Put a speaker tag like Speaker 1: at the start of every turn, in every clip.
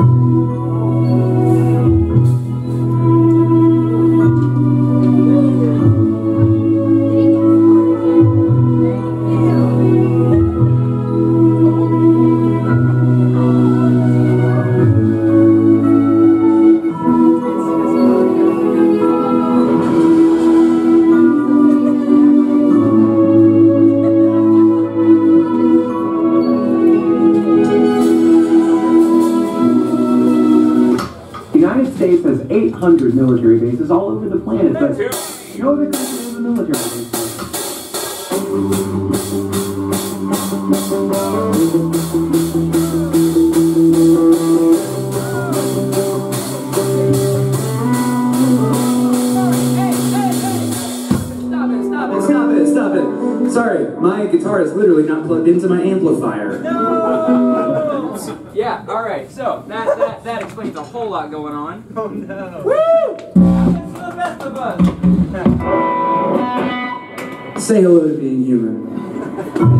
Speaker 1: The
Speaker 2: plugged into my amplifier. No!
Speaker 3: Yeah, alright, so that, that, that explains a whole lot going on.
Speaker 4: Oh no.
Speaker 3: Woo! Happens to the best of us!
Speaker 2: Say hello to being human.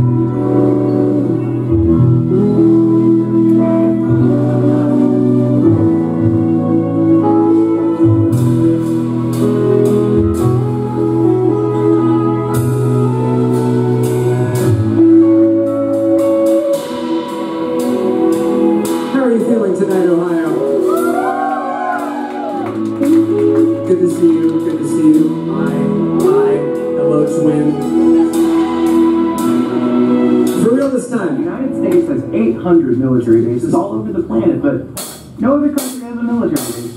Speaker 2: Twin. For real this time. The.
Speaker 1: United States has 800 military bases all over the planet, but no other country has a military base.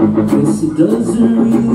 Speaker 2: Guess it doesn't really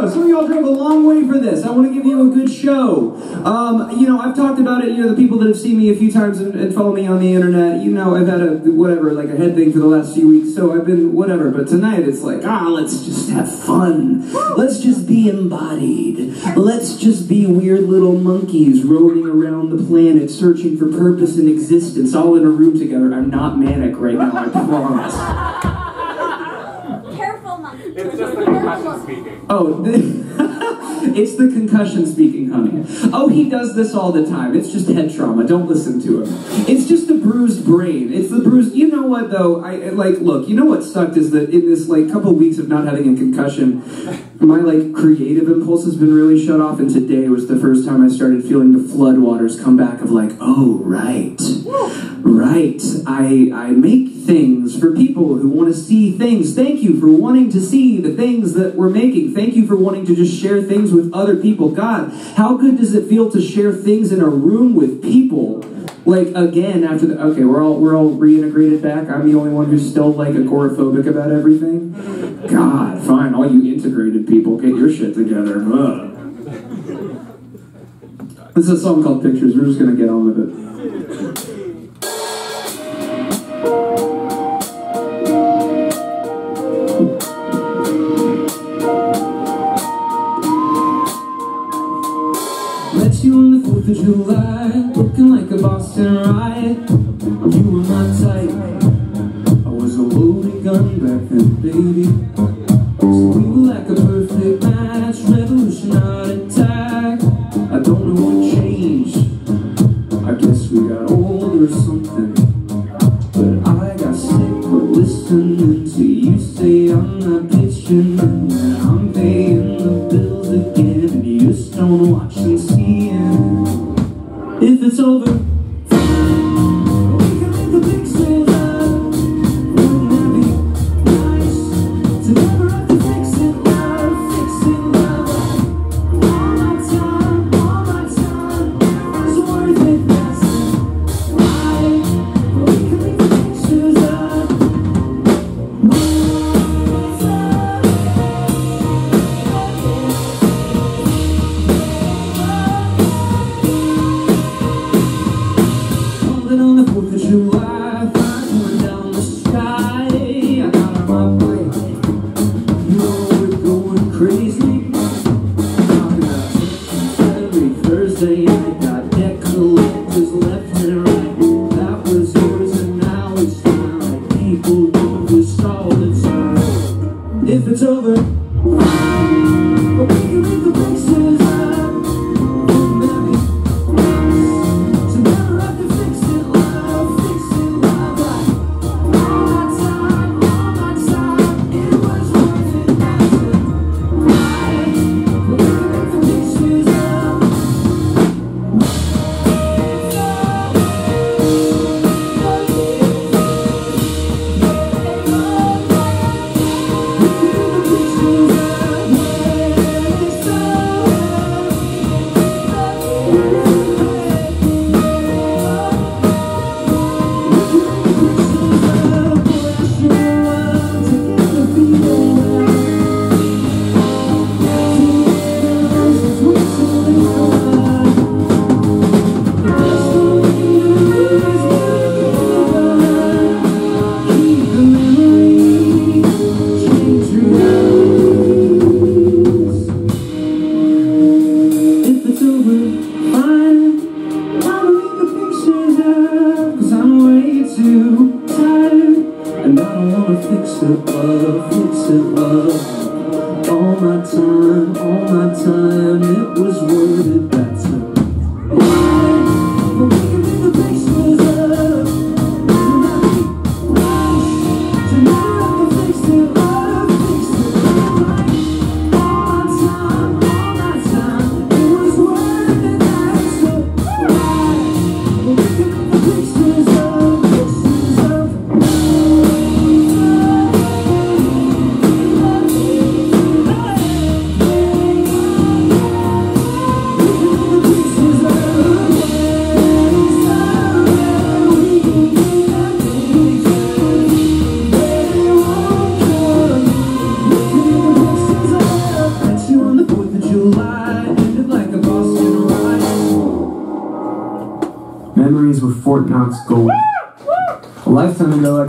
Speaker 2: Go. Some of y'all drove a long way for this. I want to give you a good show. Um, you know, I've talked about it. You know, the people that have seen me a few times and, and follow me on the internet. You know, I've had a whatever, like a head thing for the last few weeks. So I've been whatever. But tonight it's like, ah, let's just have fun. Let's just be embodied. Let's just be weird little monkeys roaming around the planet, searching for purpose and existence, all in a room together. I'm not manic right now. I promise.
Speaker 4: Careful, monkey.
Speaker 3: It's just the concussion speaking.
Speaker 2: Oh, the, it's the concussion speaking, honey. Oh, he does this all the time. It's just head trauma. Don't listen to him. It's just a bruised brain. It's the bruised. You know what though? I I- like look. You know what sucked is that in this like couple weeks of not having a concussion, my like creative impulse has been really shut off. And today was the first time I started feeling the floodwaters come back of like, oh right, right. I I make things for people who want to see things. Thank you for wanting to see the things that we're making. Thank you for wanting to just share things with other people. God, how good does it feel to share things in a room with people? Like again, after the okay, we're all we're all reintegrated back. I'm the only one who's still like agoraphobic about everything. God, fine, all you integrated people, get your shit together. Ugh. This is a song called Pictures. We're just gonna get on with it. 4th of July, looking like a Boston riot. You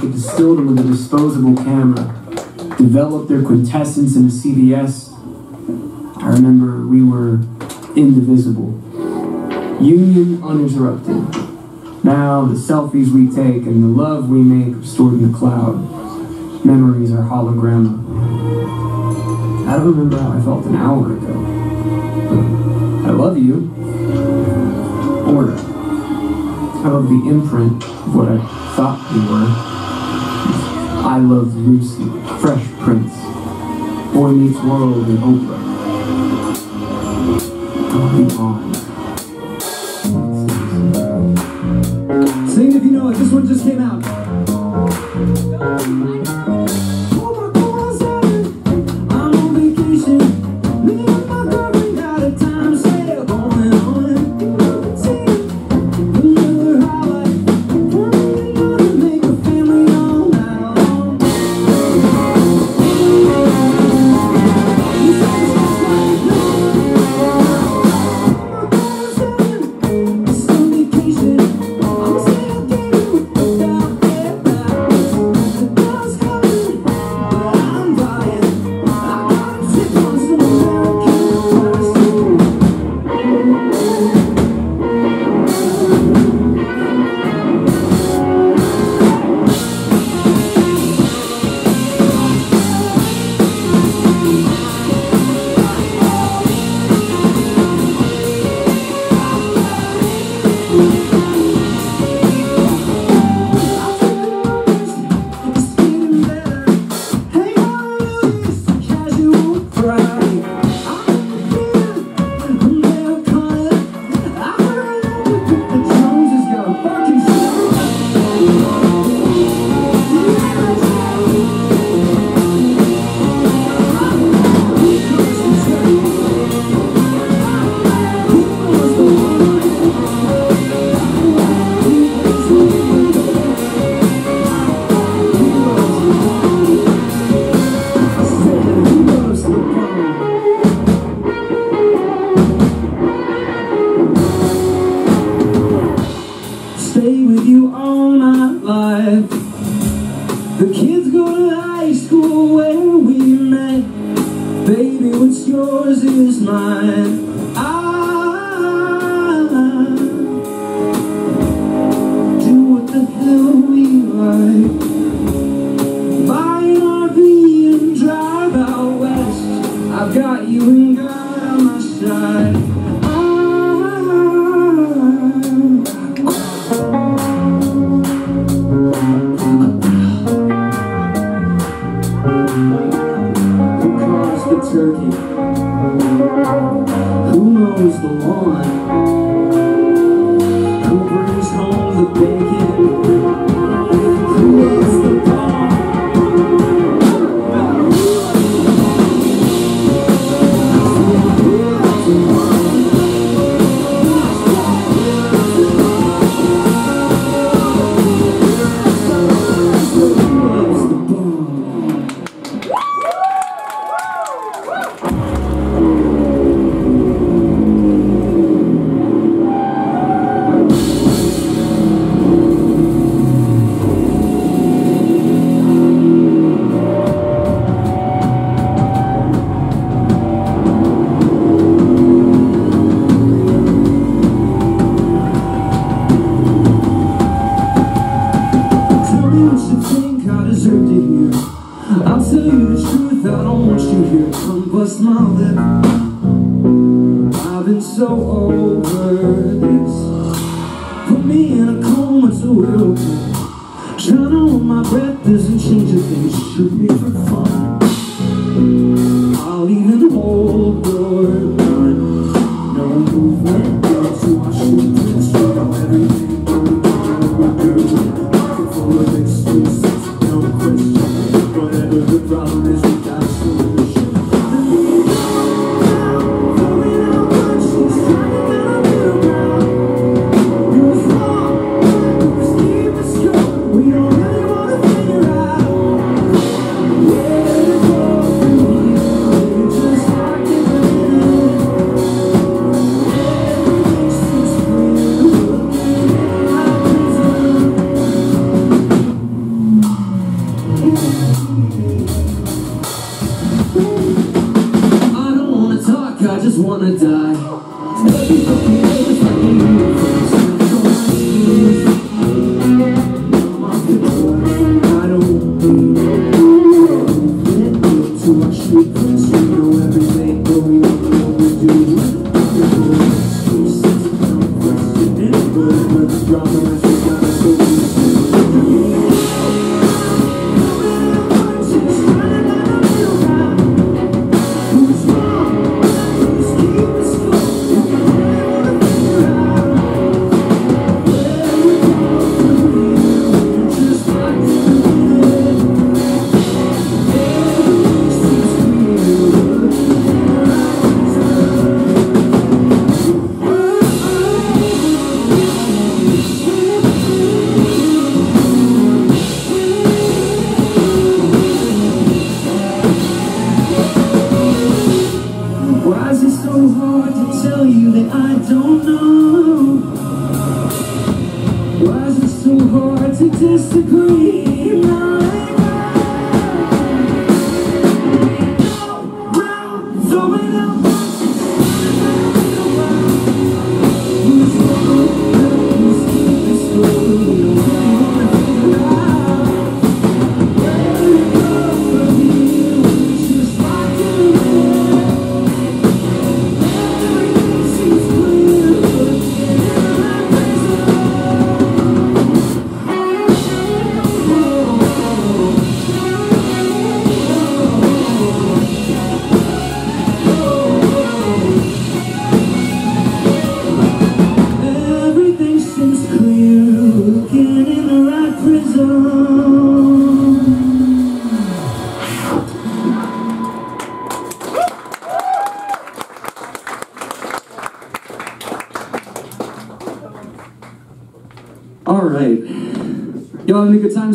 Speaker 4: could distilled them with a disposable camera, developed their quintessence in a CVS. I remember we were indivisible, union uninterrupted. Now the selfies we take and the love we make are stored in the cloud. Memories are hologram. I don't remember how I felt an hour ago. I love you. Or I love the imprint of what I thought we were. I Love Lucy, Fresh Prince, Boy Meets World, and Oprah. Going on.
Speaker 2: Sing if you know it. This one just came out. Mm-hmm.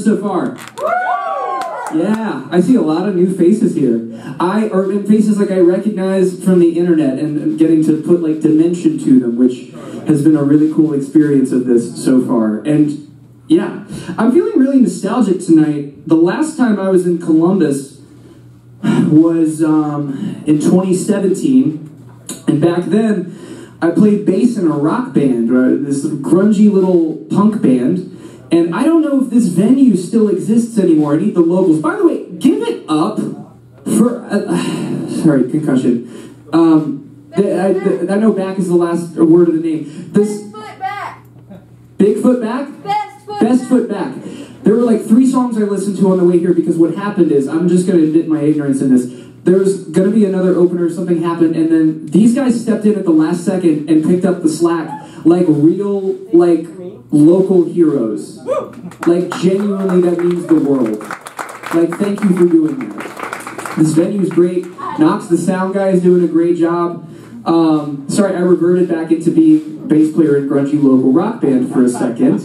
Speaker 2: so far. Yeah, I see a lot of new faces here. I or faces like I recognize from the internet and getting to put like dimension to them, which has been a really cool experience of this so far. And yeah, I'm feeling really nostalgic tonight. The last time I was in Columbus was um, in 2017, and back then I played bass in a rock band, right? this grungy little punk band. And I don't know if this venue still exists anymore. I need the locals. By the way, give it up for. Uh, sorry, concussion. Um, the, I, the, I know back is the last word of the name. This
Speaker 5: Best foot back.
Speaker 2: Bigfoot back?
Speaker 5: Best foot
Speaker 2: Best
Speaker 5: back.
Speaker 2: Foot Back. There were like three songs I listened to on the way here because what happened is, I'm just going to admit my ignorance in this. There's going to be another opener, something happened, and then these guys stepped in at the last second and picked up the slack like real, like, local heroes. Like, genuinely, that means the world. Like, thank you for doing that. This venue's great. Knox, the sound guy, is doing a great job. Um, sorry, I reverted back into being bass player in grungy local rock band for a second.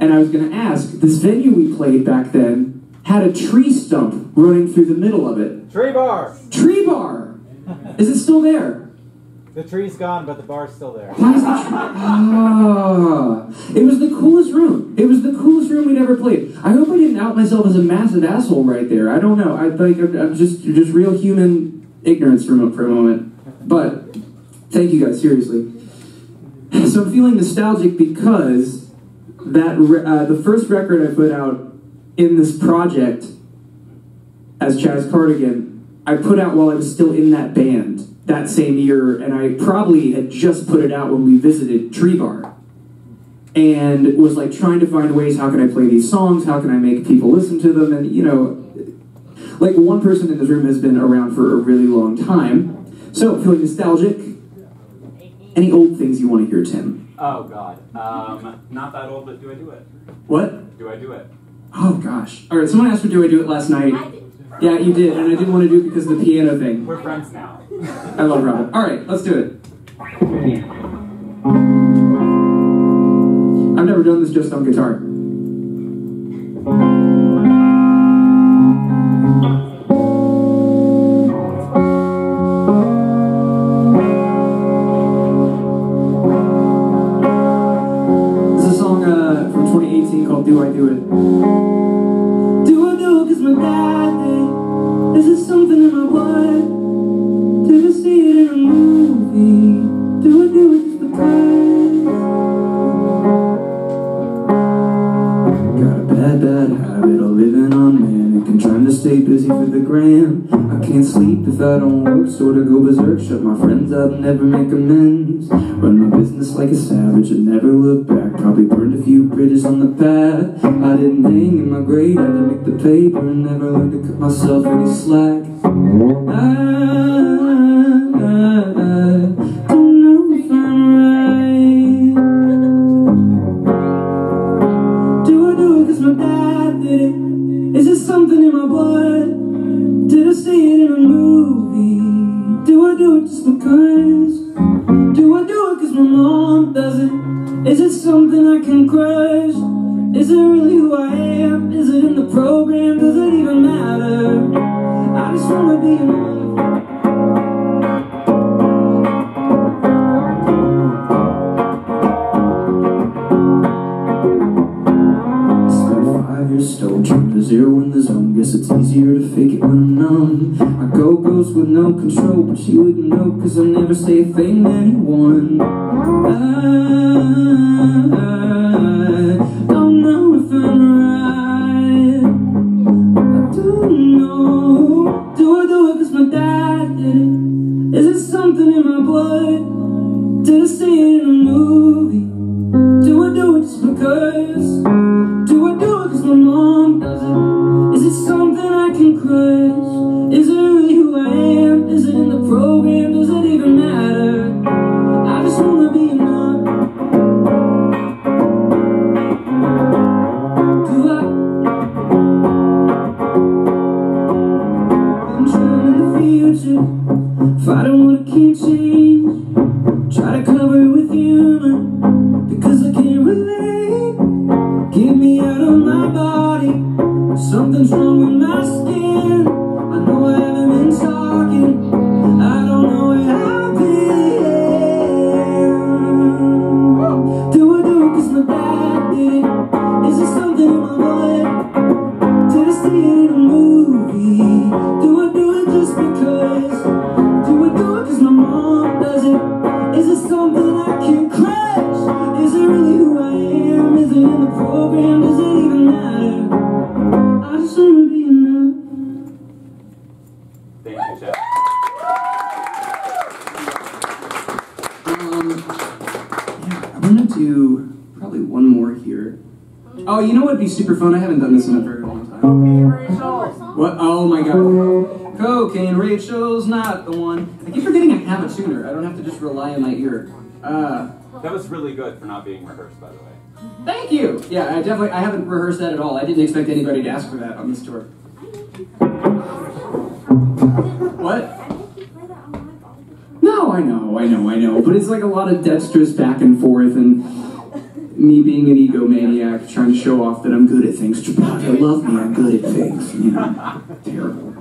Speaker 2: And I was going to ask, this venue we played back then had a tree stump running through the middle of it.
Speaker 6: Tree bar.
Speaker 2: Tree bar! Is it still there?
Speaker 6: The tree's gone, but the bar's still there.
Speaker 2: Ah, it was the coolest room. It was the coolest room we'd ever played. I hope I didn't out myself as a massive asshole right there. I don't know. I like I'm, I'm just just real human ignorance for a, for a moment. But thank you guys seriously. So I'm feeling nostalgic because that uh, the first record I put out in this project as Chaz Cardigan, I put out while I was still in that band that same year, and I probably had just put it out when we visited Tree Bar. And was like trying to find ways how can I play these songs, how can I make people listen to them, and you know, like one person in this room has been around for a really long time. So, feeling nostalgic. Any old things you want to hear, Tim?
Speaker 7: Oh God. Um, not that old, but do I do it?
Speaker 2: What?
Speaker 7: Do I do it?
Speaker 2: Oh gosh. All right. Someone asked me, "Do I do it last night?" Yeah, you did, and I didn't want to do it because of the piano thing.
Speaker 7: We're friends now.
Speaker 2: I love Robin. All right, let's do it. I've never done this just on guitar. This is a song uh, from 2018 called Do I Do It? If I don't work, sort of go berserk, shut my friends out, never make amends. Run my business like a savage and never look back. Probably burned a few bridges on the path. I didn't hang in my grade, had to make the paper and never learned to cut myself any slack. I, I, Because? Do I do it cause my mom does it? Is it something I can crush? Is it really who I am? Is it in the program? Does it even matter? I just wanna be with no control, but you wouldn't know, cause I never say a thing to anyone. I, I Oh, you know what'd be super fun? I haven't done this in a very long time. What? Oh my god. Cocaine Rachel's not the one. I keep forgetting I have a tuner. I don't have to just rely on my ear. Uh,
Speaker 7: That was really good for not being rehearsed, by the way.
Speaker 2: thank you. Yeah, I definitely I haven't rehearsed that at all. I didn't expect anybody to ask for that on this tour. What? No, I know, I know, I know. But it's like a lot of dexterous back and forth and me being an egomaniac trying to show off that I'm good at things. Chewbacca, love me, I'm good at things. You know, terrible.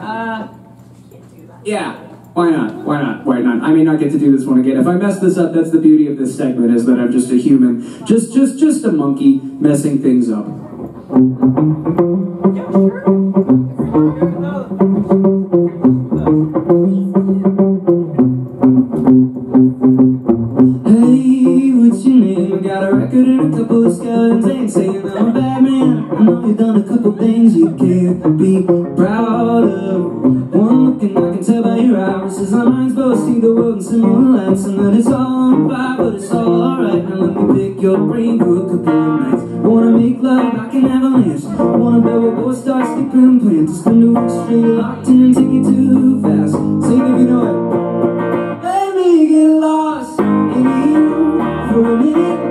Speaker 2: Uh, yeah. Why not? Why not? Why not? I may not get to do this one again. If I mess this up, that's the beauty of this segment is that I'm just a human. Just just just a monkey messing things up. Hey, you've done a couple things you can't be proud of. One looking I can tell by your eyes our minds both see the world in similar lights and that it's all on fire, but it's all alright. Now let me pick your brain for a couple of nights. Wanna make love like an avalanche. Wanna build a boy start skipping plans. Just spend a week straight locked in and take it too fast. Sing if you know it. Let me get lost in you for a minute.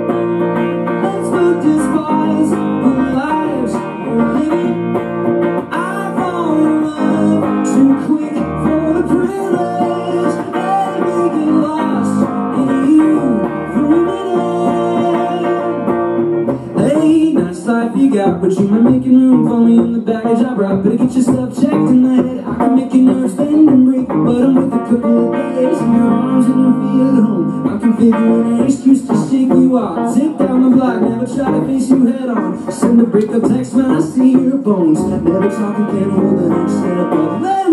Speaker 2: Feel. I can figure an excuse to shake you off. Zip down the block, never try to face you head on. Send a breakup text when I see your bones. Never talking, can't hold the next step up. Let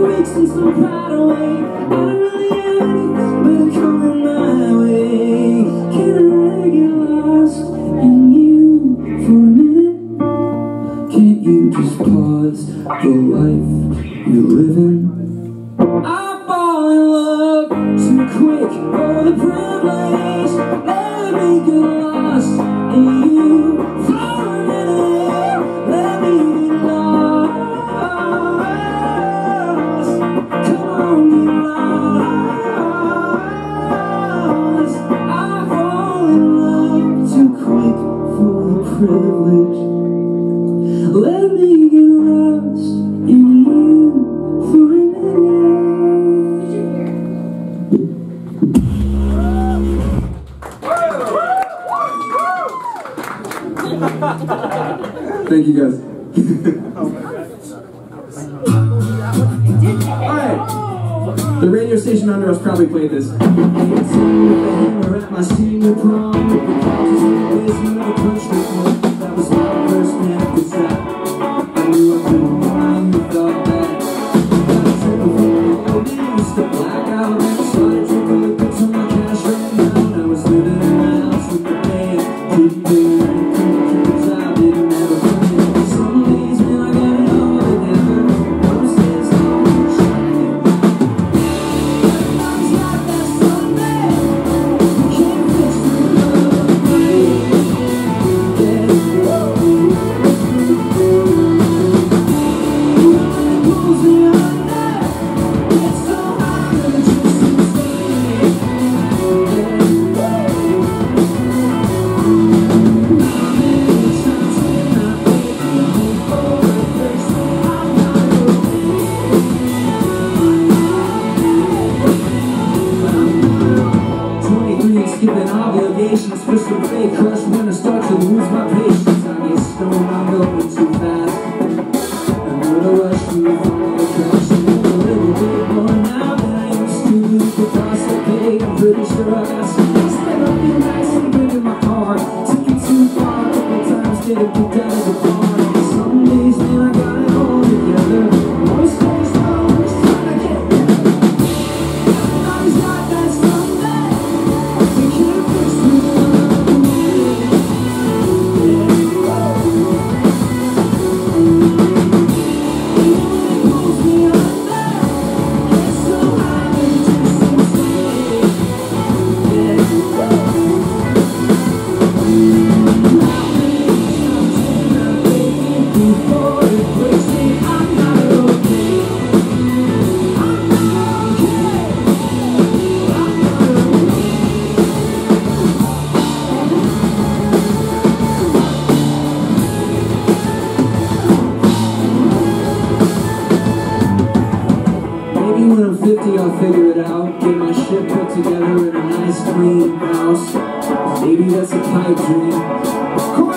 Speaker 2: weeks in some pride away? I don't really 50, I'll figure it out. Get my shit put together in a nice clean house. Maybe that's a pipe dream.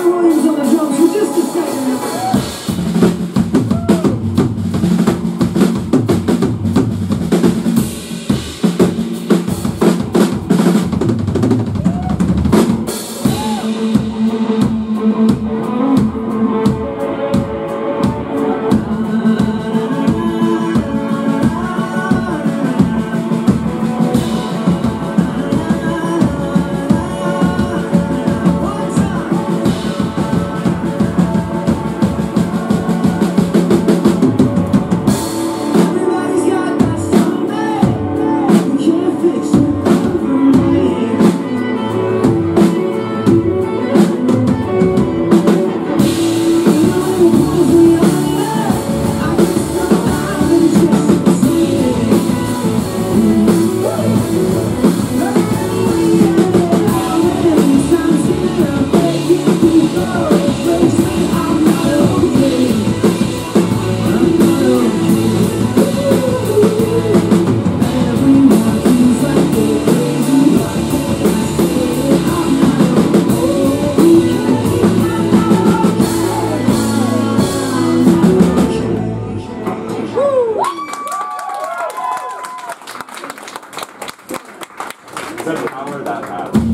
Speaker 2: Except the that hat.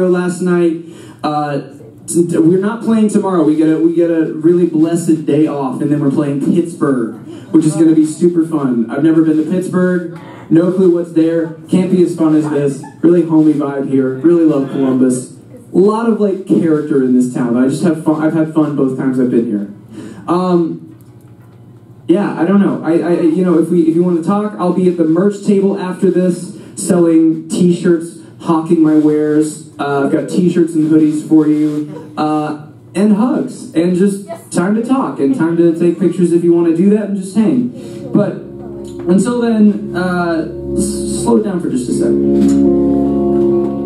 Speaker 2: Last night. Uh, We're not playing tomorrow. We get a we get a really blessed day off, and then we're playing Pittsburgh, which is going to be super fun. I've never been to Pittsburgh. No clue what's there. Can't be as fun as this. Really homey vibe here. Really love Columbus. A lot of like character in this town. I just have fun. I've had fun both times I've been here. Um, yeah, I don't know. I, I you know if we if you want to talk, I'll be at the merch table after this, selling T-shirts, hawking my wares. Uh, I've got T-shirts and hoodies for you, uh, and hugs, and just time to talk and time to take pictures if you want to do that and just hang. But until then, uh, slow it down for just a second.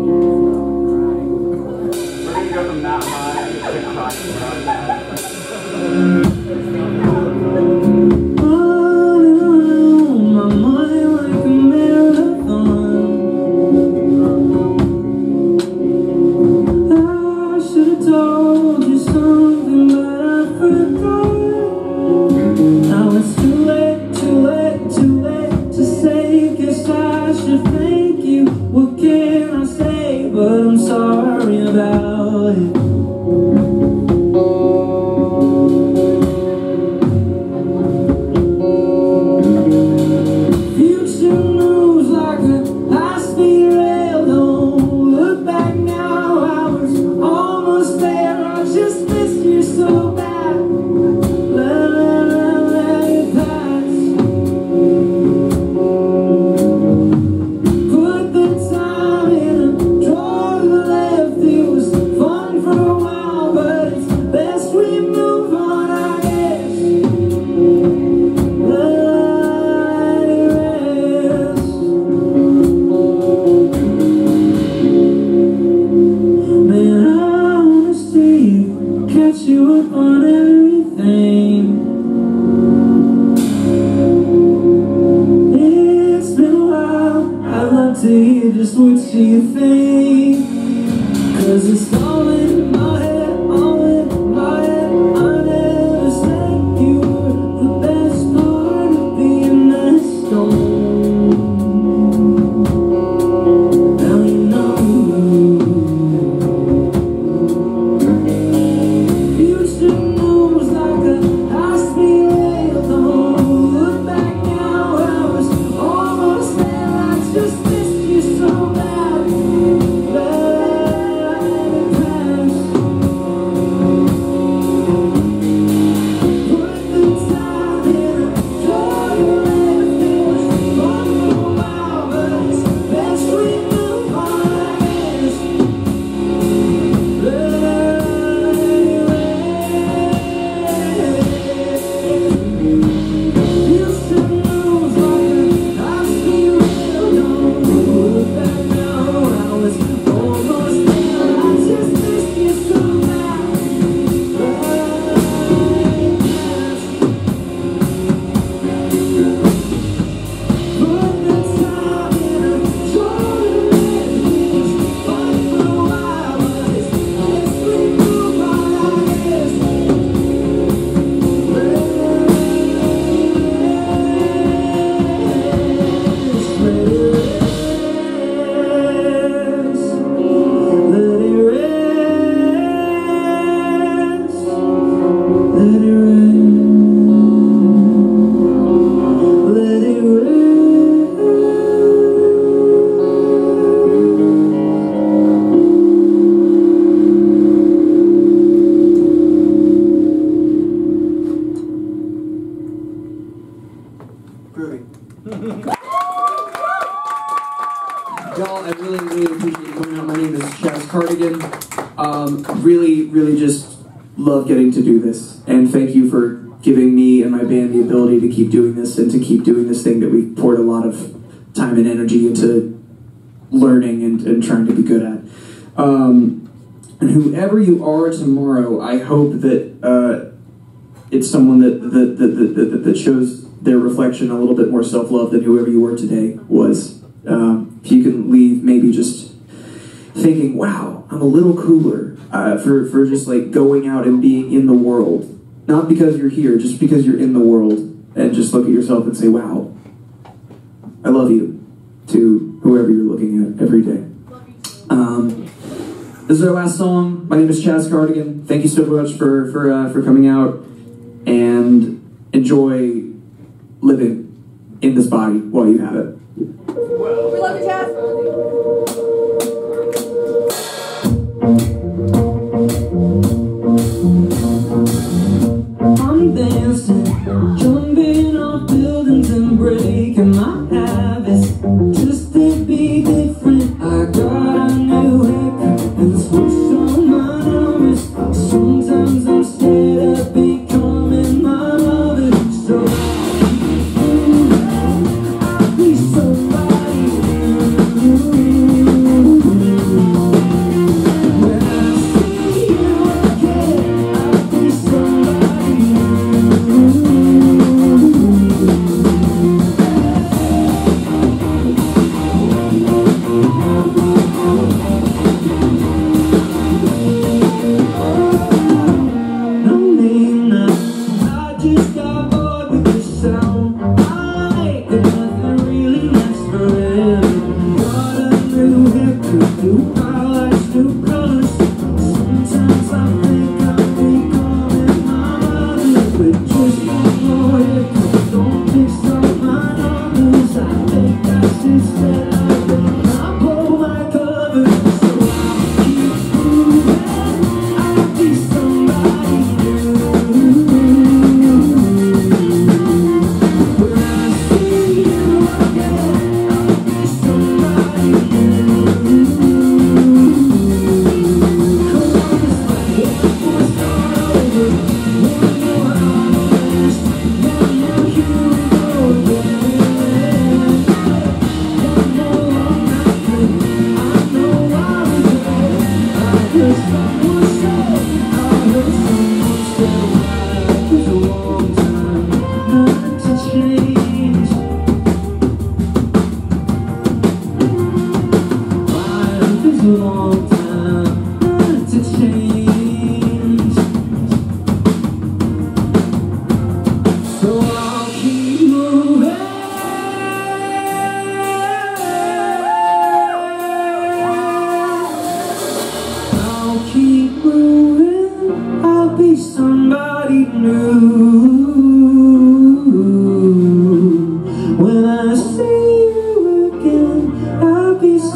Speaker 2: Doing this thing that we've poured a lot of time and energy into learning and, and trying to be good at. Um, and whoever you are tomorrow, I hope that uh, it's someone that that, that, that, that shows their reflection a little bit more self love than whoever you were today was. Um, if you can leave maybe just thinking, wow, I'm a little cooler uh, for, for just like going out and being in the world. Not because you're here, just because you're in the world and just look at yourself and say, wow, I love you to whoever you're looking at every day. Um, this is our last song. My name is Chaz Cardigan. Thank you so much for, for, uh, for coming out and enjoy living in this body while you have it.
Speaker 5: We love you, Chaz.
Speaker 2: I'm dancing.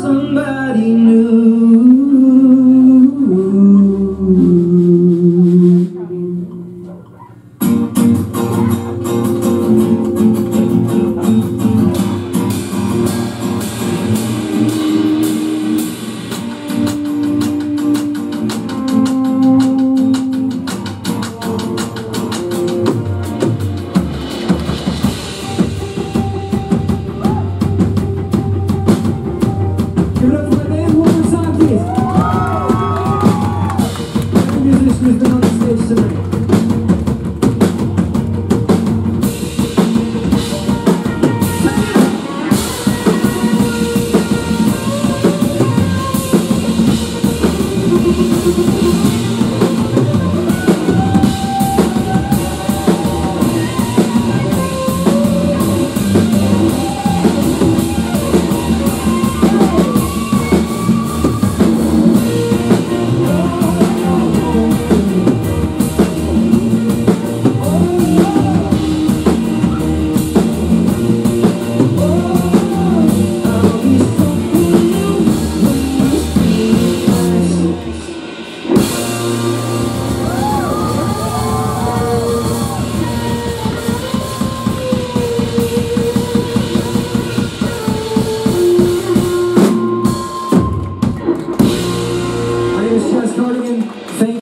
Speaker 2: somebody new.